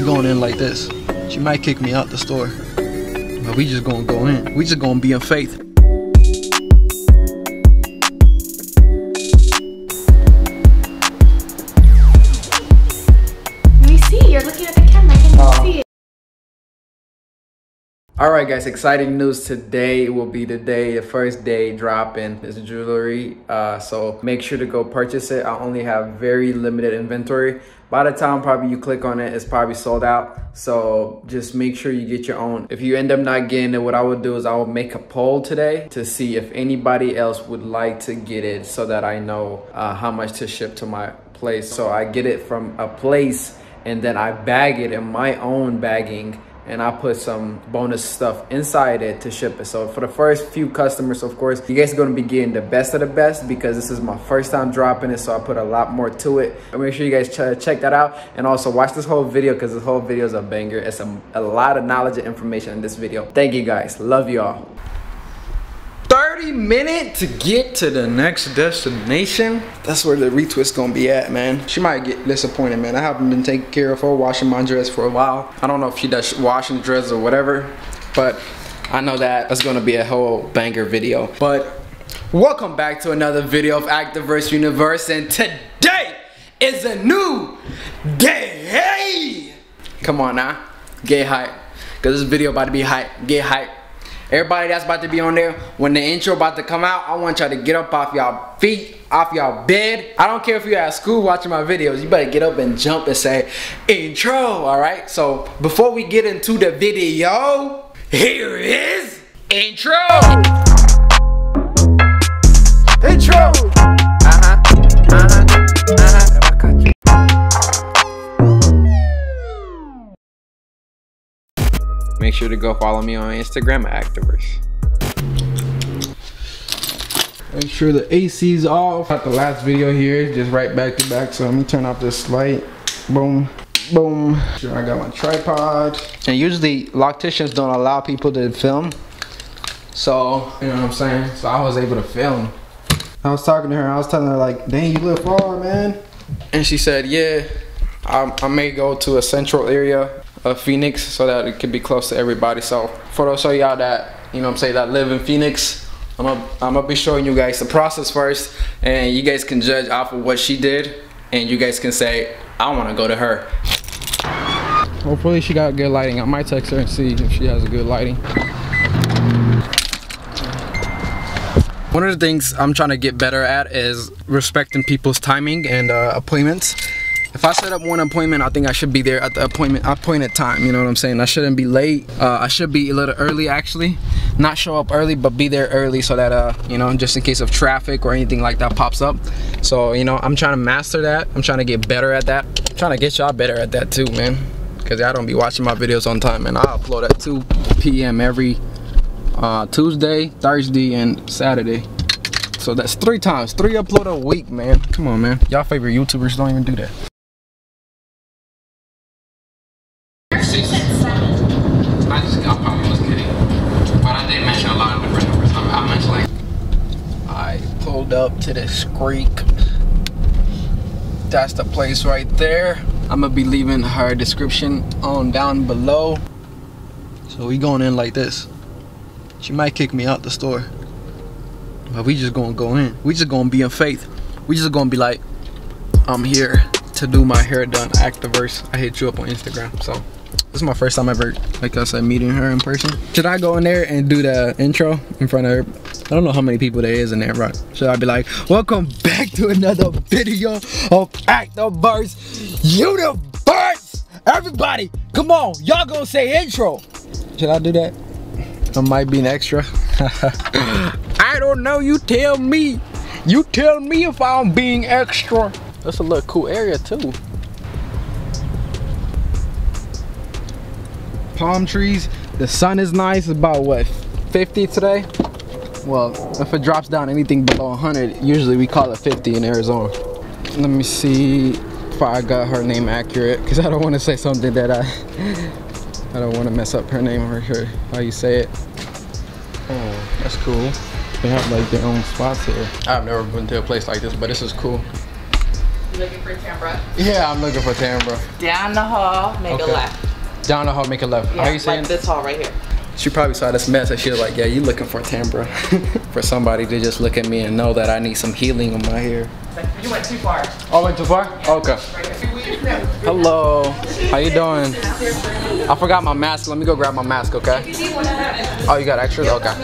we going in like this. She might kick me out the store. But we just gonna go in. We just gonna be in faith. All right, guys, exciting news today will be the day, the first day dropping this jewelry. Uh, so make sure to go purchase it. I only have very limited inventory. By the time probably you click on it, it's probably sold out. So just make sure you get your own. If you end up not getting it, what I would do is I will make a poll today to see if anybody else would like to get it so that I know uh, how much to ship to my place. So I get it from a place and then I bag it in my own bagging and I put some bonus stuff inside it to ship it. So for the first few customers, of course, you guys are gonna be getting the best of the best because this is my first time dropping it, so I put a lot more to it. And make sure you guys ch check that out and also watch this whole video because this whole video is a banger. It's a, a lot of knowledge and information in this video. Thank you guys, love y'all. 30 minutes to get to the next destination. That's where the retwist gonna be at, man. She might get disappointed, man. I haven't been taking care of her, washing my dress for a while. I don't know if she does washing dress or whatever, but I know that that's gonna be a whole banger video. But welcome back to another video of ActDaVerse Universe, and today is a new day. Come on now, get hype, cause this video about to be hype. Get hype. Everybody that's about to be on there, when the intro about to come out, I want y'all to get up off y'all feet, off y'all bed. I don't care if you're at school watching my videos, you better get up and jump and say, intro, alright? So, before we get into the video, here is intro! Intro! Make sure to go follow me on Instagram at ActDaVerse. Make sure the AC's off. Got the last video here, just right back to back. So let me turn off this light. Boom, boom. Sure, I got my tripod. And usually, locticians don't allow people to film. So, you know what I'm saying? So I was able to film. I was talking to her, I was telling her like, dang, you live far, man. And she said, yeah, I, I may go to a central area of Phoenix so that it could be close to everybody. So for those of y'all that, you know what I'm saying, that live in Phoenix, I'm gonna, I'm gonna be showing you guys the process first and you guys can judge off of what she did and you guys can say, I wanna go to her. Hopefully she got good lighting. I might text her and see if she has a good lighting. One of the things I'm trying to get better at is respecting people's timing and uh, appointments. If I set up one appointment, I think I should be there at the appointment appointed time. You know what I'm saying? I shouldn't be late. Uh, I should be a little early actually. Not show up early, but be there early so that uh, you know, just in case of traffic or anything like that pops up. So you know, I'm trying to master that. I'm trying to get better at that. I'm trying to get y'all better at that too, man. Cause y'all don't be watching my videos on time, and I upload at 2 p.m. every uh, Tuesday, Thursday, and Saturday. So that's three times, three upload a week, man. Come on, man. Y'all favorite YouTubers don't even do that. I just, I probably was kidding. But I did mention a lot of different numbers. I, I mentioned like, I pulled up to this creek. That's the place right there. I'm gonna be leaving her description on down below. So we going in like this. She might kick me out the store. But we just gonna go in. We just gonna be in faith. We just gonna be like, I'm here to do my hair done. ActDaVerse. I hit you up on Instagram. So this is my first time ever, like I said, meeting her in person. Should I go in there and do the intro in front of her? I don't know how many people there is in that but So I'd be like, welcome back to another video of ActDaVerse Universe? Everybody, come on, y'all gonna say intro. Should I do that? I might be an extra. I don't know, you tell me. You tell me if I'm being extra. That's a little cool area too. Palm trees. The sun is nice. About what, 50 today? Well, if it drops down anything below 100, usually we call it 50 in Arizona. Let me see if I got her name accurate, because I don't want to say something that I, I don't want to mess up her name or her, how you say it. Oh, that's cool. They have like their own spots here. I've never been to a place like this, but this is cool. You looking for Tamber? Yeah, I'm looking for Tamber. Down the hall, make Okay. a left. Down the hall, make a left. Yeah, How you saying? like this hall right here. She probably saw this mess and she was like, yeah, you looking for Tamber. for somebody to just look at me and know that I need some healing on my hair. You went too far. Oh, went too far? Okay. Hello. How you doing? I forgot my mask. Let me go grab my mask, okay? Oh, you got extras? Okay.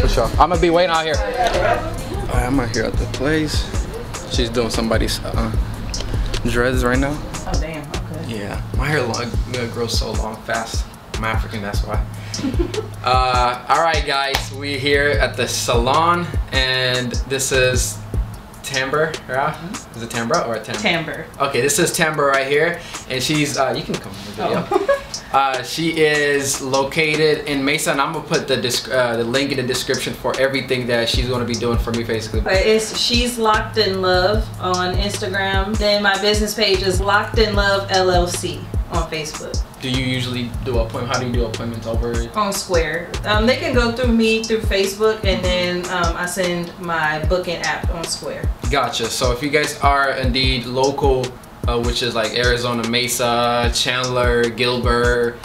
For sure. I'm gonna be waiting out here. Alright, I'm out here at the place. She's doing somebody's uh, dreads right now. Oh damn. Okay. Yeah, my hair long, gonna grow so long fast. I'm African, that's why. Uh, all right, guys, we're here at the salon, and this is Timber, right? Is it Timber or a Timber? Timber. Okay, this is Timber right here, and she's. Uh, you can come in the video. Oh. Uh, she is located in Mesa, and I'm gonna put the disc- uh, the link in the description for everything that she's gonna be doing for me, basically. But it's She's Locked in Love on Instagram. Then my business page is Locked in Love LLC on Facebook. Do you usually do appointment? How do you do appointments over? On Square. Um, they can go through me through Facebook and then um, I send my booking app on Square. Gotcha. So if you guys are indeed local, uh, which is like Arizona Mesa, Chandler, Gilbert,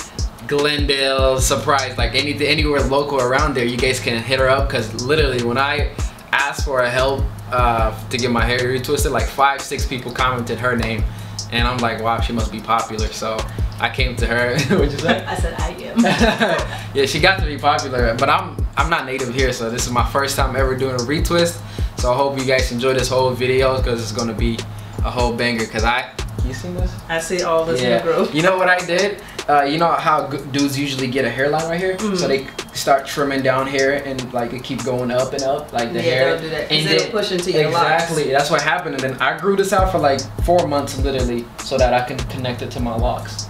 Glendale, Surprise, like anything, anywhere local around there, you guys can hit her up. Cause literally, when I asked for a help uh, to get my hair retwisted, like five, six people commented her name, and I'm like, wow, she must be popular. So I came to her. What'd you say? I said I am. yeah, she got to be popular, but I'm I'm not native here, so this is my first time ever doing a retwist. So I hope you guys enjoy this whole video because it's gonna be a whole banger. Cause I, you seen this? I see all this new Yeah. growth. You know what I did? Uh, you know how g- dudes usually get a hairline right here, Mm. so they start trimming down here and like it keep going up and up, like the Yeah, hair. don't do that, And then- push into your locks. Exactly, that's what happened. And then I grew this out for like four months, literally, so that I can connect it to my locks.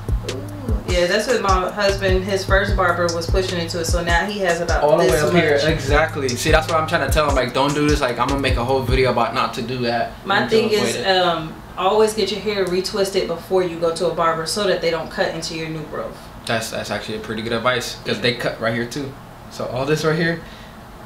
Yeah, that's what my husband, his first barber was pushing into it. So now he has about all the way up here. Exactly. See, that's what I'm trying to tell him. Like, don't do this. Like, I'm gonna make a whole video about not to do that. My thing is, it. um, always get your hair retwisted before you go to a barber so that they don't cut into your new growth. that's that's actually a pretty good advice because they cut right here too. So all this right here,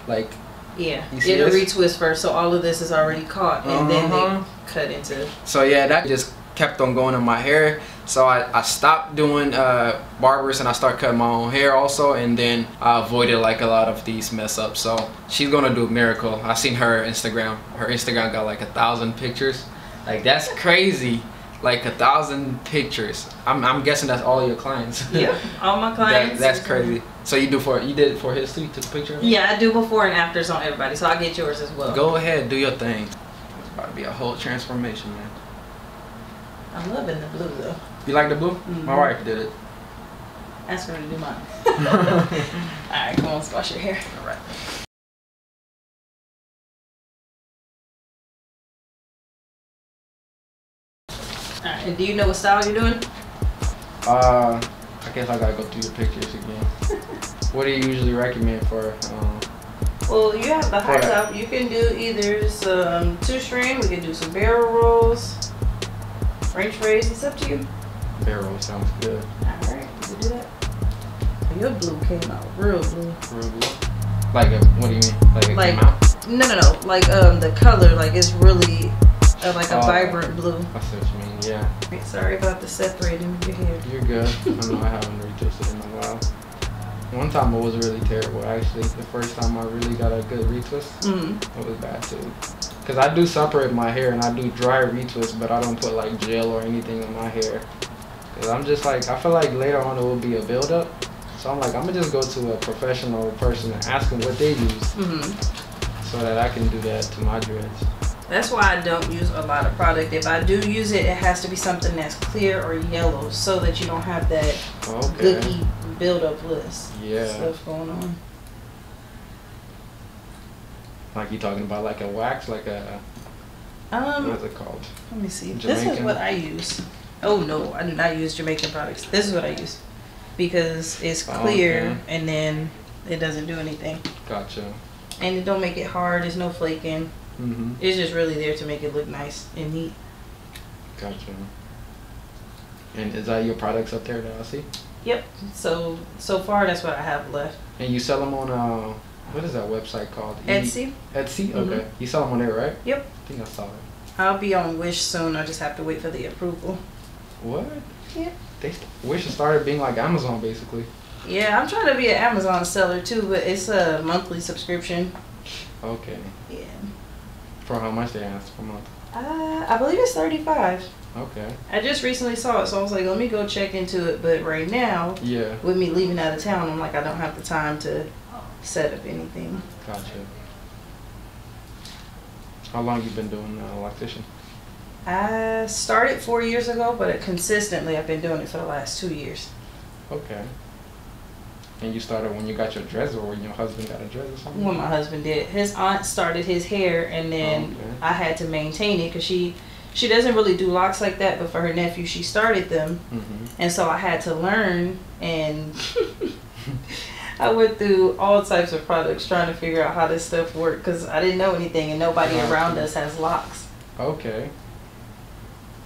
like, Yeah, You see it'll this? retwist first, so all of this is already caught, and then Uh-huh. they cut into. so yeah, that just kept on going in my hair. So I, I stopped doing uh, barbers and I started cutting my own hair also, and then I avoided like a lot of these mess ups. So she's gonna do a miracle. I seen her Instagram. Her Instagram got like a thousand pictures. Like that's crazy. Like a thousand pictures. I'm, I'm guessing that's all your clients. Yeah, all my That, clients. that's crazy. So you do for you did it for his too? You took a picture? Yeah, I do before and afters on everybody, so I'll get yours as well. Go ahead, do your thing. It's about to be a whole transformation, man. I'm loving the blue though. You like the blue? Mhm. My wife did it. Ask her to do mine. All right, come on, squash your hair. All right. All right, and do you know what style you're doing? Uh, I guess I gotta go through your pictures again. what do you usually recommend for? Um, Well, you have the high top. You can do either some two string. We can do some barrel rolls, French braids. It's up to you. Barrel sounds good. All right, you do that. Your blue came out real blue. Real blue. Like a, what do you mean? Like Like- came out? No, no, no. Like um, the color, like it's really uh, like a Oh. vibrant blue. I see what you mean. Yeah, Sorry about the separating of your hair. you're good. I know I haven't retwisted in a while. One time it was really terrible. Actually, the first time I really got a good retwist. Mm. It was bad too. Cause I do separate my hair and I do dry retwist, but I don't put like gel or anything in my hair. Cause I'm just like I feel like later on it will be a buildup. So I'm like I'm gonna just go to a professional person and ask them what they use, hmm so that I can do that to my dreads. That's why I don't use a lot of product. If I do use it, it has to be something that's clear or yellow, so that you don't have that Okay. gooky buildup list Yeah. stuff going on. Like you're talking about like a wax, like a Um, what's it called? let me see. This is what I use. Oh no, I do not use Jamaican products. This is what I use because it's Oh, clear okay. and then it doesn't do anything, Gotcha. and it don't make it hard. There's no flaking. Mm -hmm. It's just really there to make it look nice and neat. Gotcha. And is that your products up there that I see? Yep. So so far, that's what I have left. And you sell them on uh, what is that website called? Etsy. Etsy. Mhm. Okay. You sell them on there, right? Yep. I think I saw it. I'll be on Wish soon. I just have to wait for the approval. What? Yeah. They Wish it started being like Amazon basically. Yeah, I'm trying to be an Amazon seller too, but it's a monthly subscription. Okay. Yeah. For how much they asked per month? Uh, I believe it's 35. Okay. I just recently saw it, so I was like, let me go check into it. But right now, Yeah. with me leaving out of town, I'm like, I don't have the time to set up anything. Gotcha. How long you been doing uh, loctician? I started four years ago, but consistently I've been doing it for the last two years. Okay. And you started when you got your dress, or when your husband got a dress, or something? When my husband did, his aunt started his hair, and then Okay. I had to maintain it because she she doesn't really do locks like that. But for her nephew, she started them, Mm-hmm. and so I had to learn. And I went through all types of products trying to figure out how this stuff worked because I didn't know anything, and nobody around us has locks. Okay.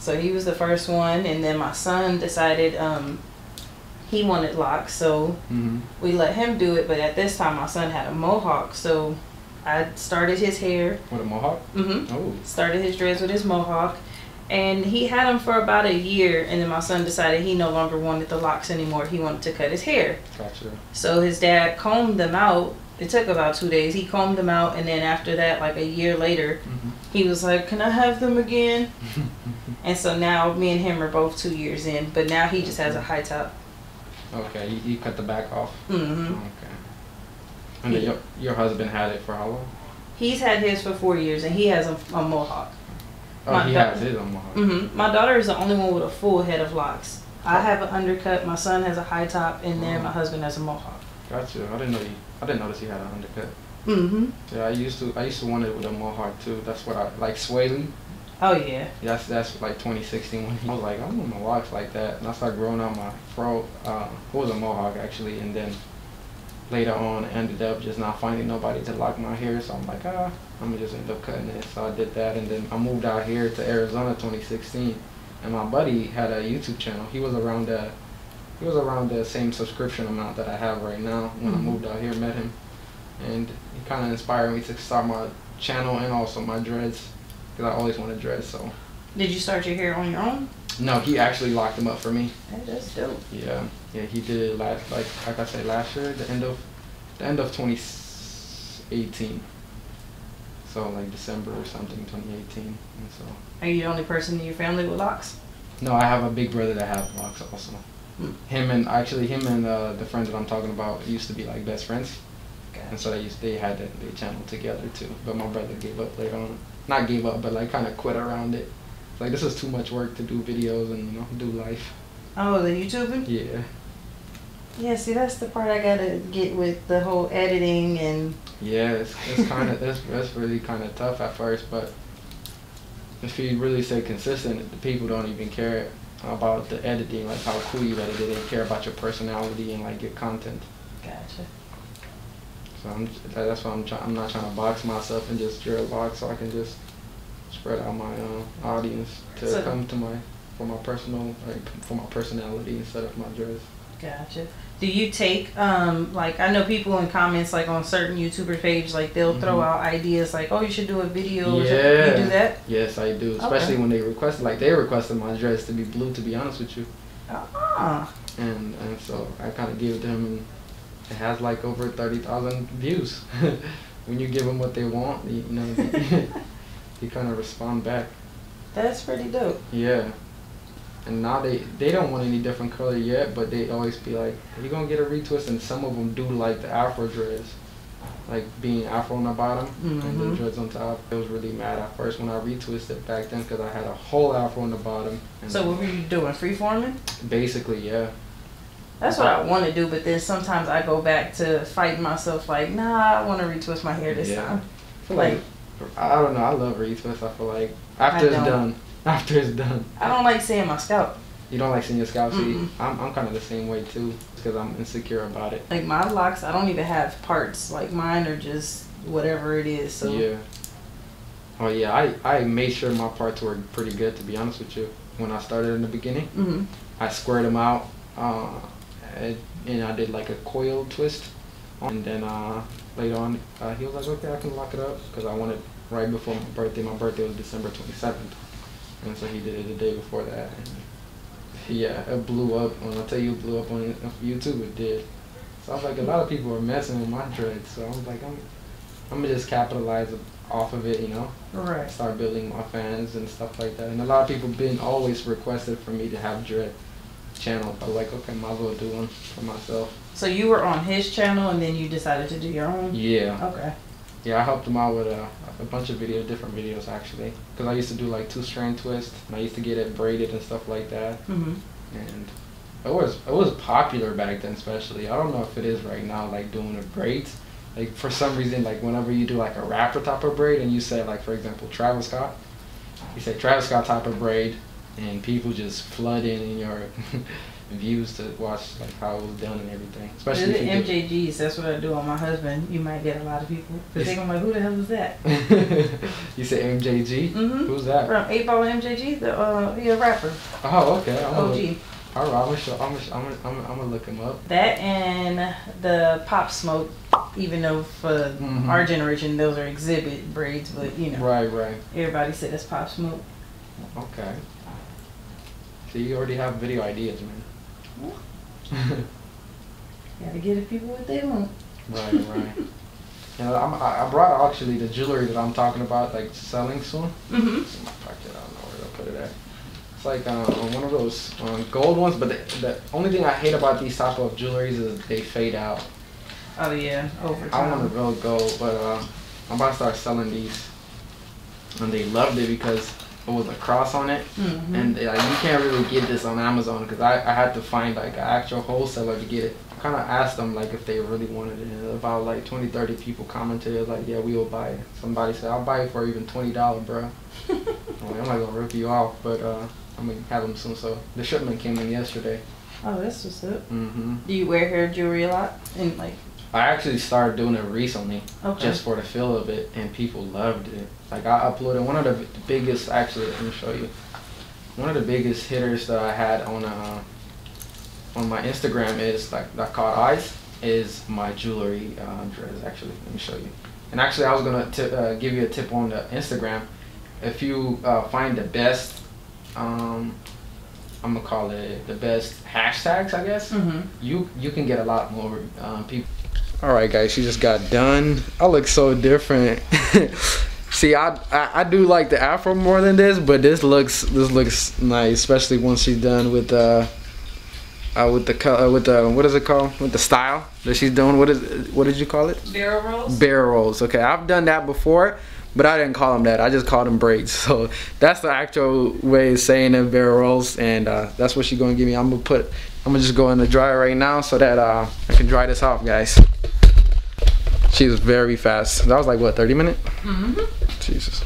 So he was the first one, and then my son decided um, he wanted locks, so Mm-hmm. we let him do it. But at this time, my son had a mohawk, so I started his hair. With a mohawk? hmm Oh. Started his dreads with his mohawk, and he had them for about a year. And then my son decided he no longer wanted the locks anymore. He wanted to cut his hair. Gotcha. So his dad combed them out. It took about two days. He combed them out, and then after that, like a year later, Mm-hmm. he was like, "Can I have them again?" And so now me and him are both two years in, but now he just has a high top. Okay. You, you cut the back off. Mm-hmm. Okay. And then your your husband had it for how long? He's had his for four years, and he has a, a mohawk. Oh, My he da- has his on mohawk. hmm My daughter is the only one with a full head of locks. I have an undercut. My son has a high top, and then my husband has a mohawk. Gotcha. I didn't know you. I didn't notice he had an undercut. hmm Yeah, I used to. I used to want it with a mohawk too. That's what I like. Swae Lee. Oh yeah. That's that's like 2016 when I was like I'm want my locks like that, and I started growing out my fro. Uh, it was a mohawk actually, and then later on ended up just not finding nobody to lock my hair, so I'm like ah, I'm gonna just end up cutting it. So I did that, and then I moved out here to Arizona 2016, and my buddy had a YouTube channel. He was around the he was around the same subscription amount that I have right now when I Mhm. moved out here, met him, and he kind of inspired me to start my channel and also my dreads because I always wanted dreads. So Did you start your hair on your own? no, he actually locked them up for me. That's dope. Yeah, yeah, he did it last like like I said last year, the end of the end of 2018. So like December or something, 2018. And so Are you the only person in your family with locks? no, I have a big brother that has locks also. Him and actually him and uh, the friend that I'm talking about used to be like best friends, and so they used they had that they channel together too. But my brother gave up later on. Not gave up, but like kind of quit around it. Like this is too much work to do videos and you know do life. Oh, the YouTubing? Yeah. Yeah, see, that's the part I gotta get with the whole editing and. Yeah, it's, it's kind of it's, it's really kind of tough at first, but if you really stay consistent, the people don't even care about the editing, like how cool you edited. They didn't care about your personality and like your content. Gotcha. So I'm that's why I'm trying. I'm not trying to box myself and just drill box, so I can just spread out my uh, audience to So- come to my for my personal like for my personality instead of my dress. Gotcha. Do you take um like I know people in comments like on certain YouTuber page like they'll throw Mhm. out ideas like oh you should do a video. Yeah. you do that Yes, I do. Especially when they request like they requested my dress to be blue. To be honest with you. ah and and so I kind of gave it to him, and it has like over thirty thousand views. when you give them what they want, you know, he, he kind of respond back. that's pretty dope Yeah. And now they they don't want any different color yet, but they always be like, "Are you gonna get a retwist?" And some of them do like the Afro dreads, like being Afro on the bottom and Mhm. the dreads on top. I was really mad at first when I retwisted back then because I had a whole Afro on the bottom. And so what were you doing freeforming basically, yeah. that's what I want to do but then sometimes I go back to fighting myself like nah I want to retwist my hair this Yeah. time I feel like, I don't know. I love retwist. I feel like after I it's done, after it's done, I don't like seeing my scalp you don't like seeing your scalp. See, Mm-mm. I'm I'm kind of the same way too, because I'm insecure about it. like my locks I don't even have parts like mine are just whatever it is so Yeah. Oh yeah, I I made sure my parts were pretty good. To be honest with you, when I started in the beginning, hmm I squared them out, uh, and, and I did like a coil twist, and then uh, later on, uh, he was like, okay, I can lock it up, because I wanted right before my birthday. My birthday was December 27th, and so he did it the day before that. And yeah, uh, it blew up. When I tell you it blew up on YouTube, it did. So I was like, a lot of people are messing with my dreads. So I was like, I'm, I'm gonna just capitalize off of it, you know. Right. Start building my fans and stuff like that. And a lot of people been always requested for me to have dread channel. I was like, okay, might as well do one for myself. So you were on his channel and then you decided to do your own? Yeah. Okay. Yeah, I helped him out with a, a bunch of videos, different videos actually. Because I used to do like two strand twist, and I used to get it braided and stuff like that. hmm And it was it was popular back then, especially. I don't know if it is right now, like doing the braids. Like for some reason, like whenever you do like a rapper type of braid, and you say like for example Travis Scott, you say Travis Scott type of braid, and people just flood in in your views to watch like how it was done and everything. Especially the MJGs, that's what I do on my husband. You might get a lot of people. They think I'm like, who the hell is that? you say MJG. Mm-hmm. Who's that? From 8 Ball MJG, the, uh, he a rapper. Oh, okay. I'm gonna, OG. all right, I'm gonna show. I'm gonna, I'm gonna, I'm gonna, look him up. That and the Pop Smoke, even though for Mhm. our generation, those are exhibit braids, but you know, Right, right. everybody said that's Pop Smoke. Okay. So you already have video ideas, man. Gotta give the people what they want. right, right. You know, I'm, I I brought actually the jewelry that I'm talking about, like selling soon. Mm-hmm. It's in my pocket. I don't know where to put it at. It's like um, one of those um, gold ones, but the, the only thing I hate about these type of jewelries is they fade out. Oh yeah, over time. I want to real gold, but uh, I'm about to start selling these, and they loved it because it was a cross on it. Mm-hmm. and uh, you can't really get this on Amazon because I, I had to find like an actual wholesaler to get it. I kind of asked them like if they really wanted it. And about like 20, 30 people commented like, yeah, we will buy it. Somebody said, I'll buy it for even twenty dollars, bro. I'm, like, I'm not gonna rip you off, but uh, I'm gonna have them soon. So the shipment came in yesterday. oh, that's what's up. hmm Do you wear hair jewelry a lot? And like, I actually started doing it recently okay. just for the feel of it, and people loved it. Like I uploaded one of the biggest, actually, let me show you. One of the biggest hitters that I had on uh, on my Instagram is like that caught eyes is my jewelry uh, dress. Actually, let me show you. And actually, I was gonna uh, give you a tip on the Instagram. If you uh, find the best, um, I'm gonna call it the best hashtags, I guess Mm-hmm. you you can get a lot more um, people. All right, guys, she just got done. I look so different. See, I, I I do like the afro more than this, but this looks this looks nice, especially once she's done with uh, uh with the color with the what is it called with the style that she's doing. What is what did you call it? Barrel rolls. Barrel rolls. Okay, I've done that before, but I didn't call them that. I just called them braids. So that's the actual way of saying it, barrel rolls, and uh, that's what she's gonna give me. I'm gonna put. I'm gonna just go in the dryer right now so that uh, I can dry this off, guys. She was very fast. That was like what 30 minutes. mm-hmm. Jesus.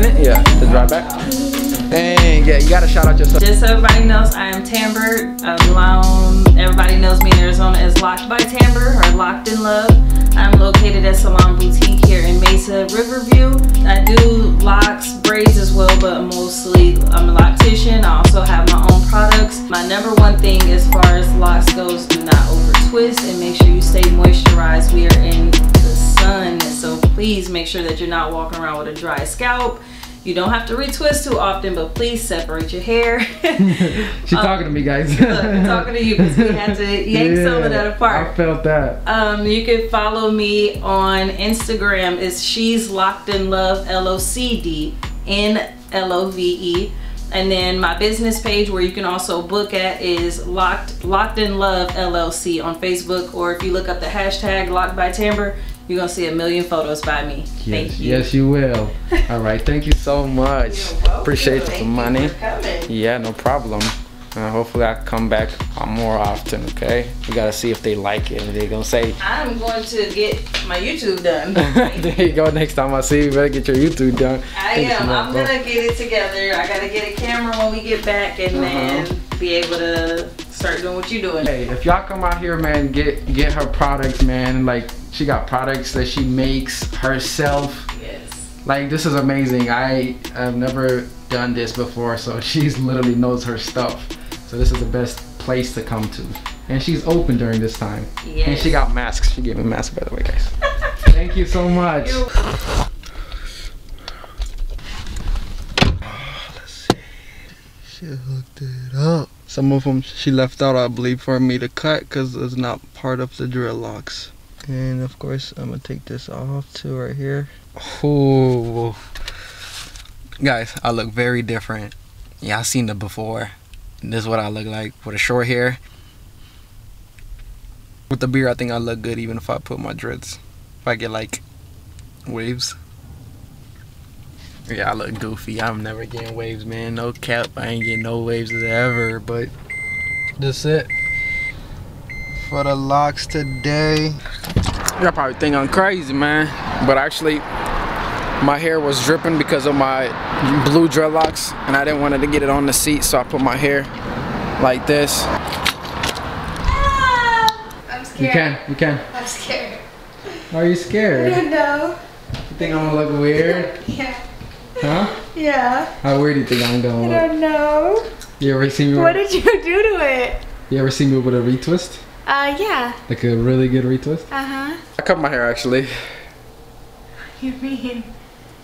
Minute, yeah, to drive back. Dang, yeah, you gotta shout out yourself. Just so everybody knows, I am Tamber. Alone, everybody knows me in Arizona as Locked by Tamber or Locked in Love. I'm located at Salon Boutique here in Mesa, Riverview. I do locks, braids as well, but mostly I'm a loctician. I also have my own products. My number one thing as far as locks goes, do not over twist and make sure you stay moisturized. We are in the sun, so please make sure that you're not walking around with a dry scalp. You don't have to retwist too often, but please separate your hair. She's talking to me, guys. Look, talking to you because we had to yank some of that I felt that. Um, you can follow me on Instagram. It's she's locked in love L O C D N L O V E. And then my business page where you can also book at is locked locked in love LLC on Facebook. Or if you look up the hashtag locked by Tamber, you're gonna see a million photos by me. Yes, Thank you. yes, you will. All right, thank you so much. Appreciate the money. Yeah, no problem. Uh, hopefully, I come back uh, more often. Okay, we gotta see if they like it. And They're gonna say, I'm going to get my YouTube done. "There you go." Next time I see you, you better get your YouTube done. I Thank am. I'm gonna get it together. I gotta get a camera when we get back and Uh-huh. then be able to start doing what you're doing. Hey, if y'all come out here, man, get get her products, man. Like she got products that she makes herself. Yes. Like this is amazing. I have never done this before, so she's literally knows her stuff. So this is the best place to come to. And she's open during this time. And she got masks. She gave me masks by the way, guys. Thank you so much. Oh, let's see. She hooked it up. Some of them she left out, I believe, for me to cut because it's not part of the drill locks. And of course, I'm gonna take this off too, right here. Ooh. Guys, I look very different. Yeah, I've seen it before. This is what I look like with a short hair. With the beard, I think I look good even if I put my dreads. If I get like waves. Yeah, I look goofy. I'm never getting waves, man. No cap. I ain't getting no waves ever, but that's it. For the locks today. Y'all probably think I'm crazy, man. But actually, my hair was dripping because of my blue dreadlocks, and I didn't want it to get it on the seat, so I put my hair like this. I'm scared. You can, you can. I'm scared. Are you scared? I scared? don't know. You think I'm gonna look weird? Yeah. Huh? Yeah. How weird do you think I'm gonna look? I don't know. You ever see me? What did you do to it? you ever see me with a retwist? Uh, yeah. Like a really good retwist? Uh huh. I cut my hair actually. You mean?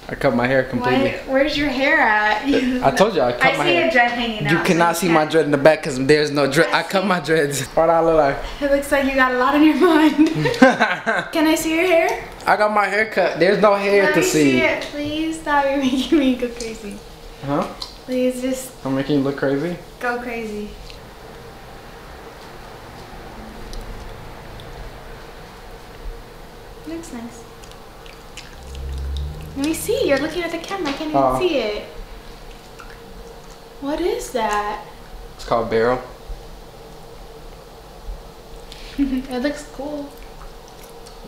I cut my hair completely. Why, where's your hair at? I told you I cut I my see hair. a dread hanging out. You so cannot see my can't- dread in the back because there's no dread. I cut my dreads. What I look like? It looks like you got a lot on your mind. Can I see your hair? I got my hair cut. There's no hair Let to me see. it. Please stop. You're making me go crazy. Huh? Please just I'm making you look crazy. go crazy. Looks nice. Let me see. You're looking at the camera. I can't even Oh. see it. What is that? It's called barrel. it looks cool.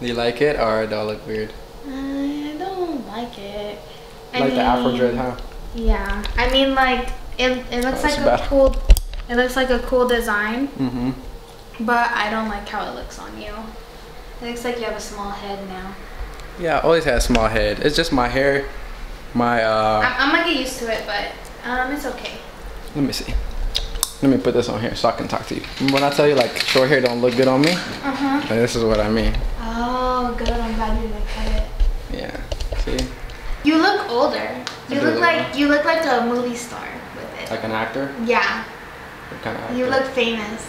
Do you like it or do I look weird? I don't like it. I like the afro dread, huh? Yeah. I mean, like it. It looks Oh, like a bad. cool. It looks like a cool design, Mm-hmm. but I don't like how it looks on you. It looks like you have a small head now. Yeah, I always had a small head. It's just my hair. My uh. I'm, I'm gonna get used to it, but um, it's okay. Let me see. Let me put this on here so I can talk to you. When I tell you like short hair don't look good on me, Uh huh. this is what I mean. Oh, good. I'm glad you like cut it. Yeah. See? You look older. You look look like you look like a movie star with it. Like an actor? Yeah. What kind of actor? You look famous.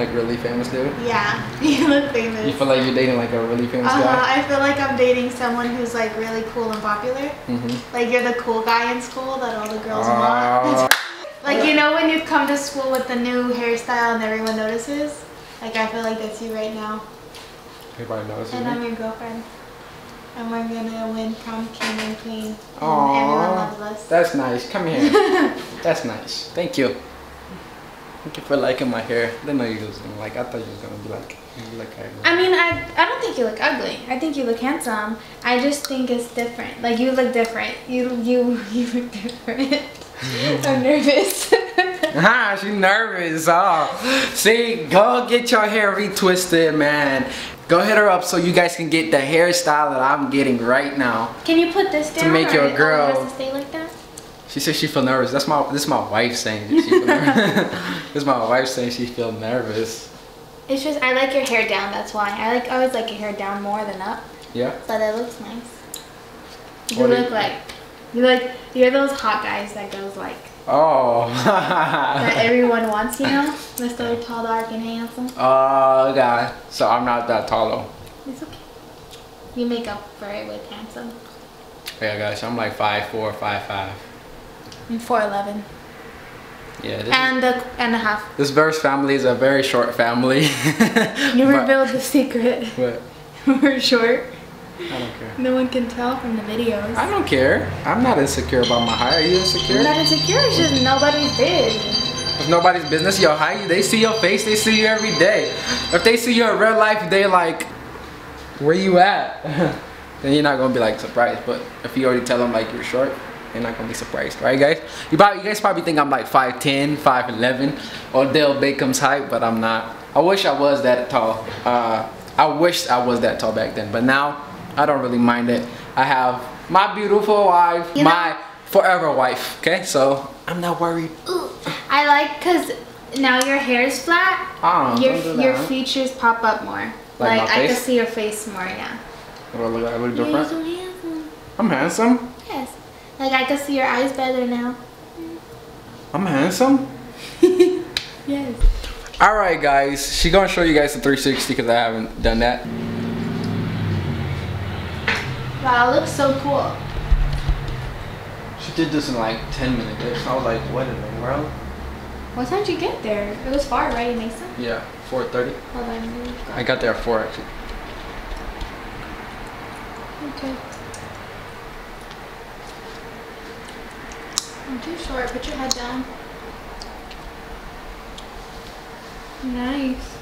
Like really famous dude? Yeah. You look famous. You feel like you're dating like a really famous Uh huh. guy? I feel like I'm dating someone who's like really cool and popular. Mm-hmm. Like you're the cool guy in school that all the girls Ah. want. like you know when you come to school with the new hairstyle and everyone notices. Like I feel like that's you right now, Everybody knows and me. I'm your girlfriend. And we're gonna win prom king and queen. And everyone loves us. That's nice. Come here. That's nice. Thank you. Thank you for liking my hair. I didn't know you was gonna like. I thought you was gonna be like, you like I I mean, I, I don't think you look ugly. I think you look handsome. I just think it's different. Like you look different. You you you look different. I'm nervous. Ah, she nervous. Oh, see, go get your hair retwisted, man. Go hit her up so you guys can get the hairstyle that I'm getting right now. Can you put this down? To make you or a girl. Stay like that. She said she feel nervous. That's my this is my wife saying that she feel nervous. this is my wife saying she feel nervous. It's just I like your hair down. That's why I like I always like your hair down more than up. Yeah. So that looks nice. You What do you- look like you like you're those hot guys that goes like Oh. that everyone wants. You know, Mr. Tall, Dark, and Handsome. Uh, oh god. So I'm not that tall though. It's okay. You make up for it with handsome. Yeah, guys. I'm like five four, five five. And four eleven. Yeah. This, And a and a half. this verse family is a very short family. You revealed the secret. But We're short. I don't care. No one can tell from the videos. I don't care. I'm not insecure about my height. Are you I'm insecure? not insecure. It's just nobody's big. It's nobody's business. Your height. They see your face. They see you every day. If they see you in real life, they like, where you at? then you're not gonna be like surprised. But if you already tell them like you're short, they're not gonna be surprised, right, guys? You probably, you guys probably think I'm like 5'10", 5'11", Odell Beckham's height, but I'm not. I wish I was that tall. Uh, I wish I was that tall back then, but now I don't really mind it. I have my beautiful wife, You my forever wife. Okay, so I'm not worried. Ooh, I like because now your hair is flat. Ah, your do your features pop up more. Like Like, I can see your face more. Yeah. Do I look like I look Yeah, you're different? so handsome. I'm handsome. Yes. Like I can see your eyes better now. I'm handsome. Yes. All right, guys. She gonna show you guys the 360 because I haven't done that. Wow, it looks so cool. She did this in like 10 minutes. I was like, what in the world? What time did you get there? It was far, right, Mason? Yeah, 4:30. Hold on. let me go. I got there at 4 actually. Okay. I'm too short. Put your head down. Nice.